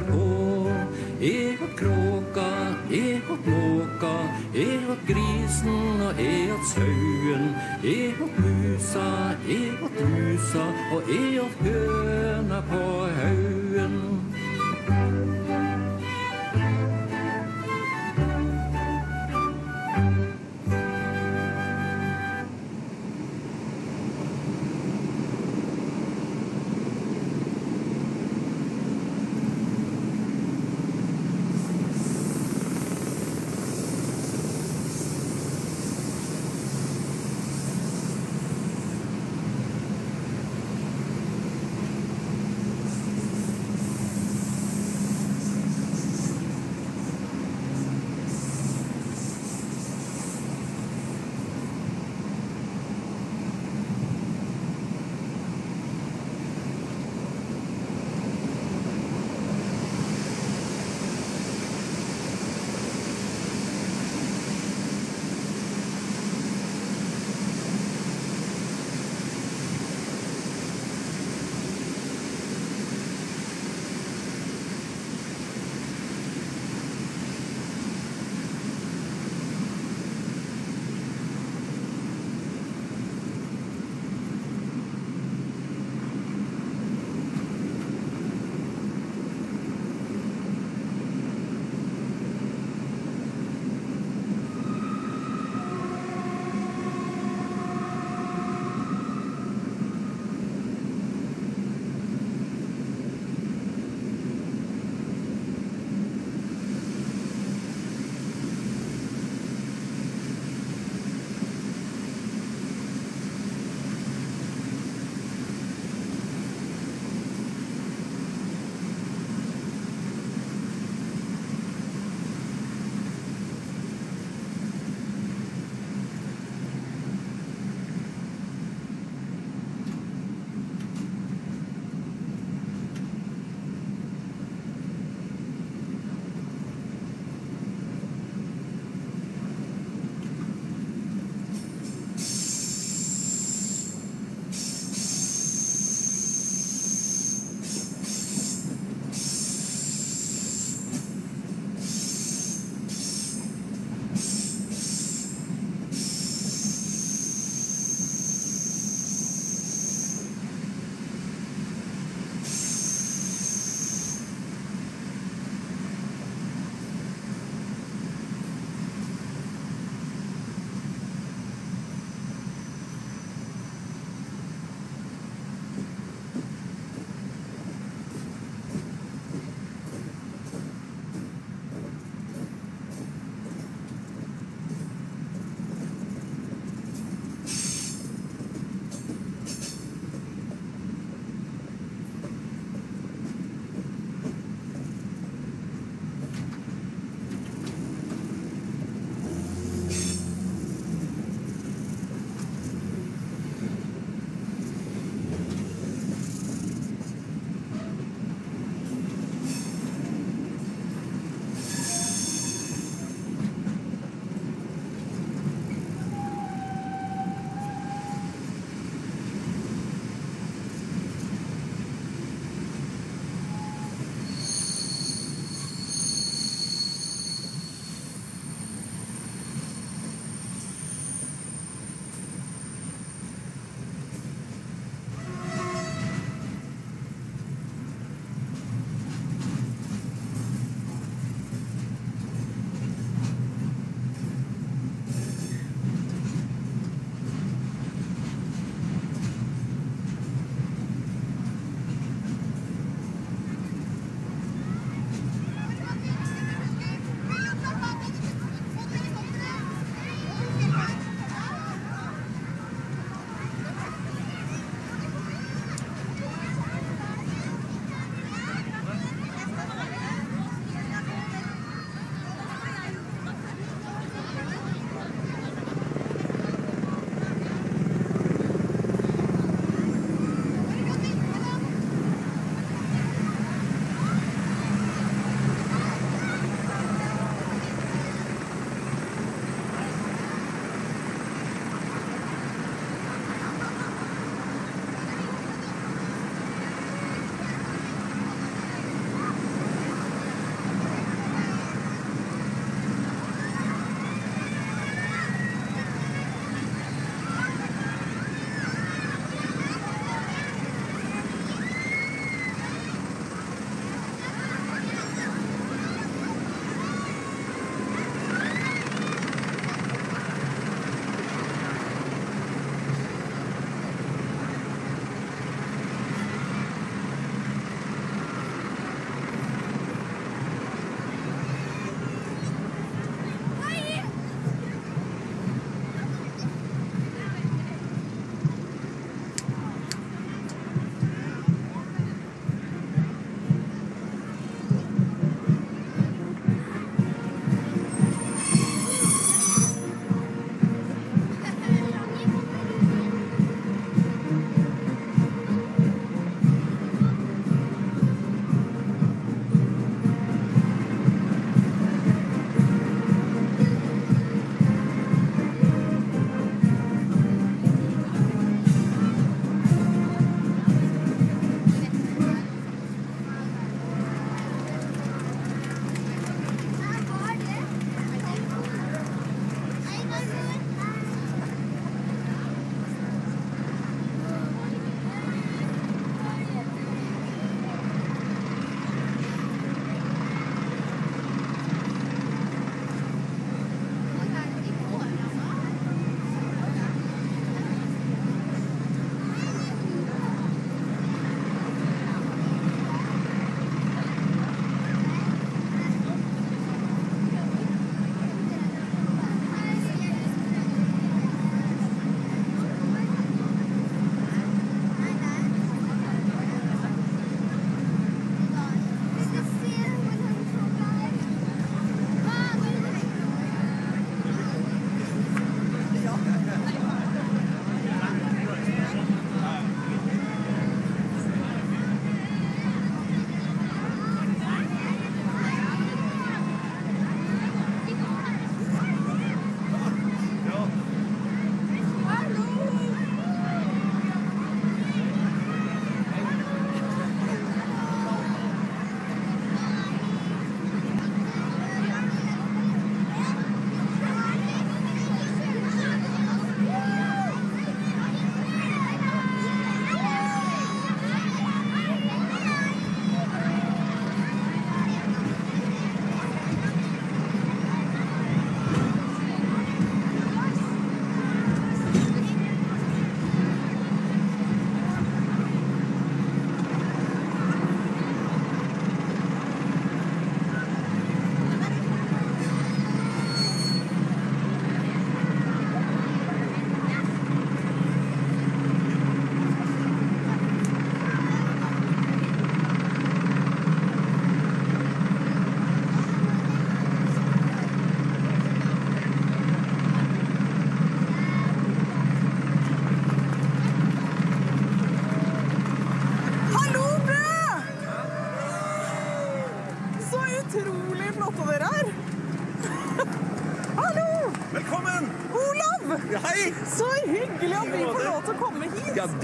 cuerpo.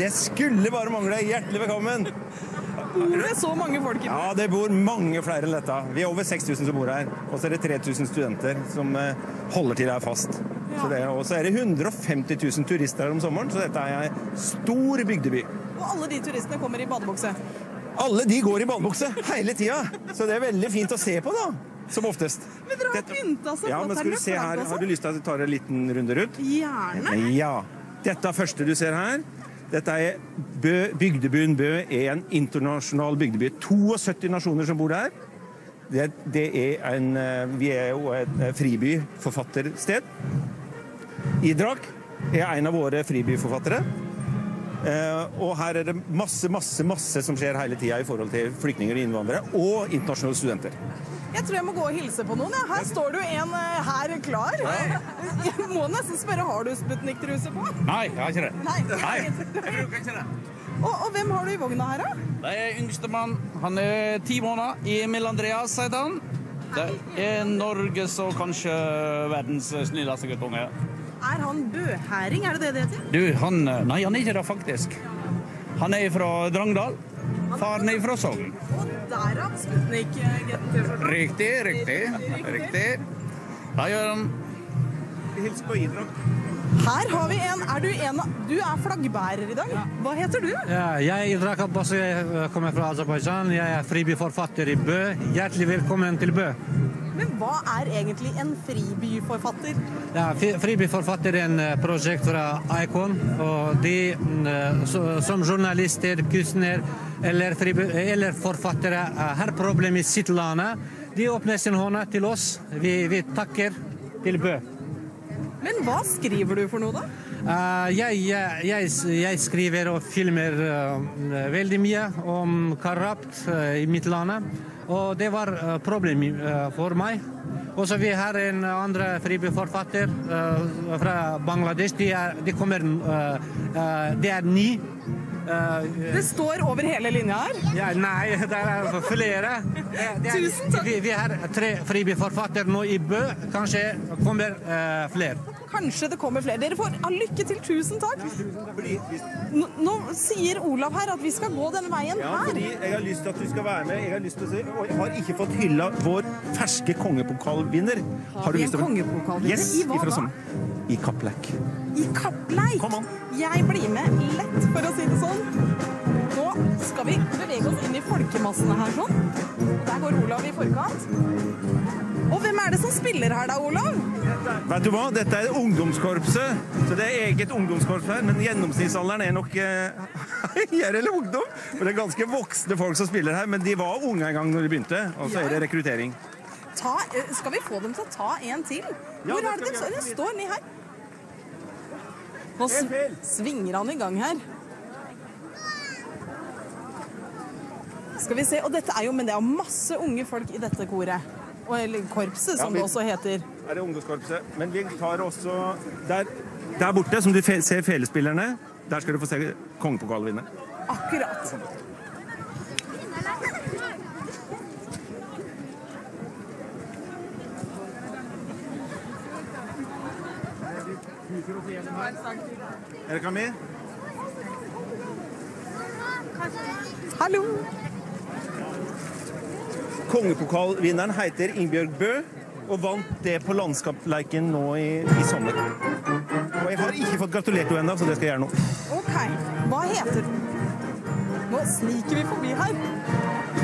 Det skulle bare mangle. Hjertelig velkommen. Bor det så mange folk i Ja, det bor mange flere enn dette. Vi er over 6000 som bor her. Og så er det 3000 studenter som eh, holder til her fast. Ja. og så er det 150 000 turister her om sommeren, så dette er en stor bygdeby. Og alle de turistene kommer i badebukse. Alle de går i badebukse hele tida, så det er veldig fint å se på, da. Som oftest. Men dere har pynta så Ja, flott men her skal du se her, Har du lyst til at jeg tar en liten runde rundt? Gjerne. Ja. Dette første du ser her, dette er Bø, bygdebyen Bø er en internasjonal bygdeby. 72 nasjoner som bor der. Det, det er en, eh, vi er jo et eh, fribyforfattersted. Idrak er en av våre fribyforfattere. Eh, og her er det masse, masse, masse som skjer hele tida i forhold til flyktninger og innvandrere og internasjonale studenter. Jeg tror jeg må gå og hilse på noen. ja. Her står du en eh, her klar. Jeg må nesten spørre, har du Sputnik-truse på? Nei, jeg har ikke det. Nei. Nei, jeg bruker ikke det. Og, og hvem har du i vogna her, da? Det er yngstemann. Han er ti måneder. Emil Andreas heter han. Det er Norges og kanskje verdens snilleste guttunge. Er han bøhæring, er det det det heter? Du, han Nei, han er ikke det, faktisk. Han er fra Drangdal. Faren er fra Sogn. Og derav Sputnik-T-skjorta. Riktig, riktig. Riktig. Da gjør han Hils på Idrak. Her har vi en. Er du en av Du er flaggbærer i dag. Hva heter du? Ja, jeg er Idrak Abbas, jeg kommer fra Aserbajdsjan. Jeg er fribyforfatter i Bø. Hjertelig velkommen til Bø. Men hva er egentlig en fribyforfatter? Ja, Fri- fribyforfatter er en eh, prosjekt fra Icon. Og de mm, eh, som journalister, kunstner eller, eller forfattere eh, har problemer i sitt land, de åpner sin hånd til oss. Vi, vi takker til Bø. Men hva skriver du for noe, da? Uh, jeg, jeg, jeg, jeg skriver og filmer uh, veldig mye om karapt uh, i mitt land. Og det var uh, problem eh, for meg. Og så vi har en andre fribyforfatter uh, fra Bangladesh. De, er, de kommer eh, eh, De er ni. Eh, Det står over hele linja her. ja, nei, det er flere. Det, er, Tusen takk. Vi, vi har tre fribyforfattere nå i Bø. Kanskje kommer eh, flere. Kanskje det kommer flere. Dere får lykke til. Tusen takk. Nå, nå sier Olav her at vi skal gå denne veien Ja, fordi her. jeg har lyst til at du skal være med. Jeg har lyst til å si, og jeg har ikke fått hylla vår ferske kongepokalvinner. Har vi du lyst en kongepokalvinner? Yes, I hva da? I kappleik. I kappleik. Jeg blir med lett, for å si det sånn. Nå skal vi bevege oss inn i folkemassene her sånn. Og der går Olav i forkant. Og hvem er det som spiller her da, Olav? Vet du hva? Dette er ungdomskorpset, så det er eget ungdomskorps her. Men gjennomsnittsalderen er nok høyere eller ungdom. For det er ganske voksne folk som spiller her, men de var unge en gang når de begynte. Og så er det rekruttering. Ta, eh, skal vi få dem til å ta en til? Hvor ja, er det de står? De ned her. Nå svinger han i gang her. Skal vi se, og dette er jo, men det er masse unge folk i dette koret. Eller korpset, som vi- det også heter. Er det ungdomskorpset? Men vi tar også Der, der borte, som du fe- ser felespillerne, der skal du få se kongepokalvinneren. Akkurat. Er det med? Hallo! Kongepokalvinneren heter Ingebjørg Bø og vant det på landskapsleiken nå i, i sommer. Og jeg har ikke fått gratulert henne ennå, så det skal jeg gjøre nå. OK. Hva heter du? Nå sniker vi forbi her.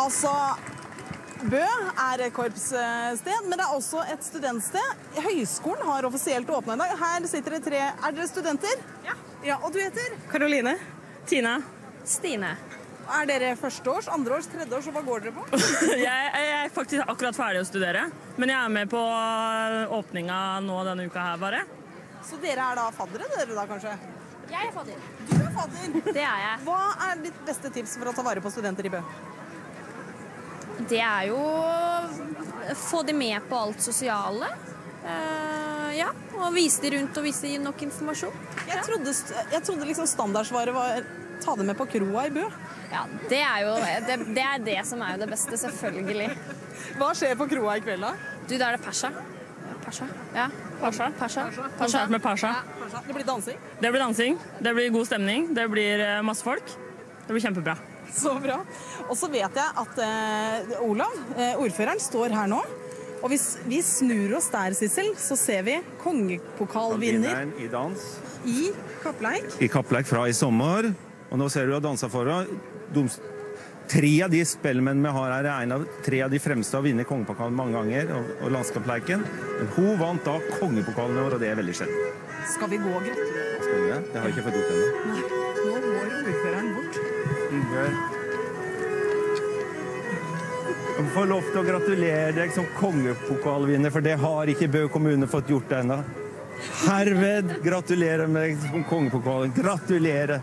Altså, Bø er et korpssted, men det er også et studentsted. Høyskolen har offisielt åpna i dag. Her sitter det tre Er dere studenter? Ja. ja og du heter? Karoline. Tina. Stine. Er dere førsteårs, andreårs, tredjeårs, og hva går dere på? Jeg, jeg er faktisk akkurat ferdig å studere, men jeg er med på åpninga nå denne uka her, bare. Så dere er da faddere, dere da kanskje? Jeg er fadder. Du er fadder. Det er jeg. Hva er ditt beste tips for å ta vare på studenter i Bø? Det er jo få de med på alt sosiale. Uh, ja, og vise de rundt og vise de nok informasjon. Jeg trodde, jeg trodde liksom standardsvaret var ta det med på kroa i Bø. Ja, det er jo det, det, er det som er jo det beste, selvfølgelig. Hva skjer på kroa i kveld, da? Du, da er det persa. Persa? Ja. Pasha. Persa. Konsert med Pasha. Det blir dansing. Det blir dansing, det blir god stemning, det blir eh, masse folk. Det blir kjempebra. Så bra. Og så vet jeg at eh, Olav, eh, ordføreren, står her nå. Og hvis vi snur oss der, Sissel, så ser vi kongepokalvinner i dans i Kappleik. i Kappleik fra i sommer. Og nå ser du har dansa for. De, tre av de spellemennene vi har her, er en av tre av de fremste har vunnet kongepokalen mange ganger. Og, og landskapsleiken. Men hun vant da kongepokalen i år, og det er veldig sjelden. Skal vi gå og gratulere? Vi det? Har jeg ikke fått gjort ennå. Nå går ordføreren bort. Jeg får lov til å gratulere deg som kongepokalvinner, for det har ikke Bø kommune fått gjort ennå. Herved gratulerer med deg som kongepokalen. Gratulerer!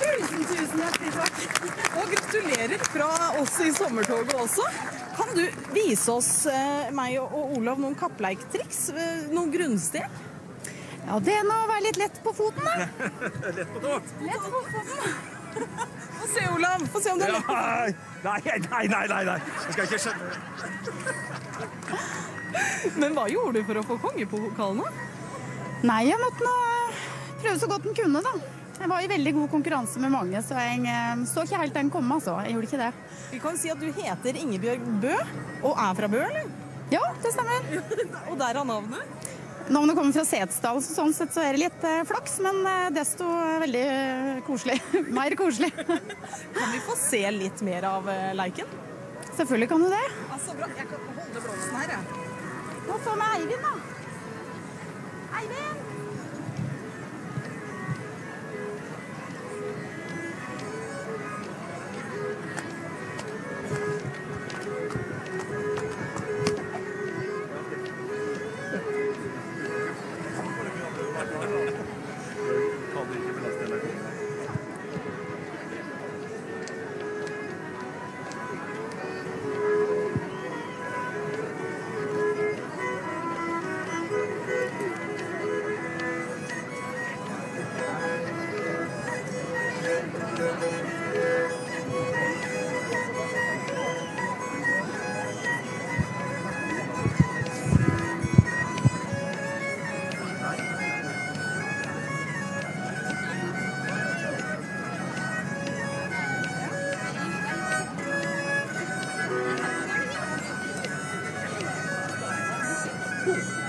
Tusen, tusen hjertelig takk. Og gratulerer fra oss i sommertoget også. Kan du vise oss, eh, meg og Olav, noen kappleiktriks? Eh, Noen grunnsteg? Ja, det er nå å være litt lett på foten, da. Lett på tå. Lett på foten. Få se, Olav. Få se om du er lett. Nei, nei, nei, nei, nei, nei. Jeg skal ikke skjønne Men hva gjorde du for å få kongepokalen, da? Nei, jeg måtte nå prøve så godt en kunne, da. Jeg var i veldig god konkurranse med mange, så jeg eh, så ikke helt den komme, altså. Jeg gjorde ikke det. Vi kan si at du heter Ingebjørg Bø, og er fra Bø, eller? Ja, det stemmer. Og der er navnet? Navnet kommer fra Setesdal, så sånn sett så er det litt eh, flaks, men eh, desto veldig koselig. Mer koselig. Kan vi få se litt mer av leiken? Selvfølgelig kan du det. Altså, bra. Jeg kan holde blomsten her, jeg. Nå får med Eivind, da. Eivind! 哼。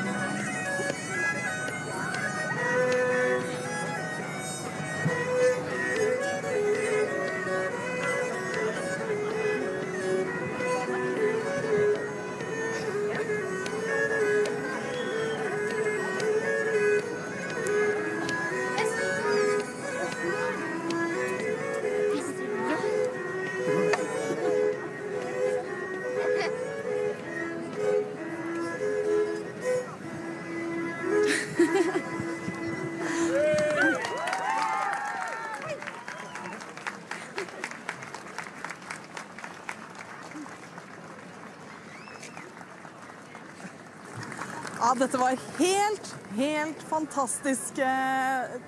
Ja, dette var helt, helt fantastisk eh,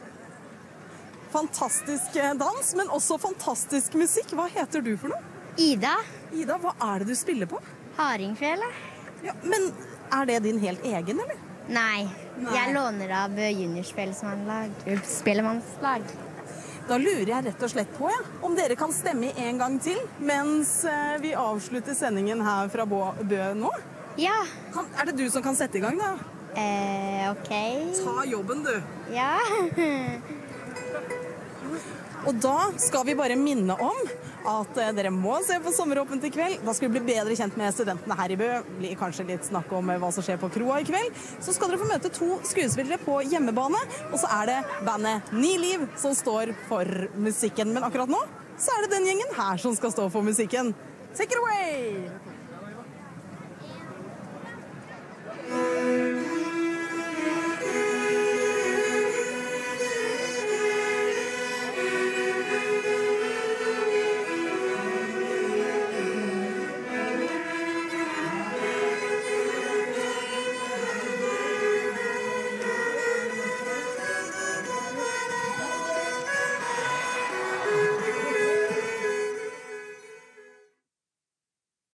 Fantastisk eh, dans, men også fantastisk musikk. Hva heter du for noe? Ida Ida, hva er det du spiller på? Hardingfjellet? Ja, men er det din helt egen, eller? Nei. Nei. Jeg låner av juniorspellemannslag. Spillemannslag. Da lurer jeg rett og slett på ja, om dere kan stemme en gang til mens eh, vi avslutter sendingen her fra Bø nå. Ja. Kan, er det du som kan sette i gang, da? Eh, OK. Ta jobben, du. Ja. Og da skal vi bare minne om at eh, dere må se på Sommeråpent i kveld. Da skal vi bli bedre kjent med studentene her i Bø. Blir kanskje litt snakk om eh, hva som skjer på kroa i kveld. Så skal dere få møte to skuespillere på hjemmebane. Og så er det bandet Ni Liv som står for musikken. Men akkurat nå så er det den gjengen her som skal stå for musikken. Take it away!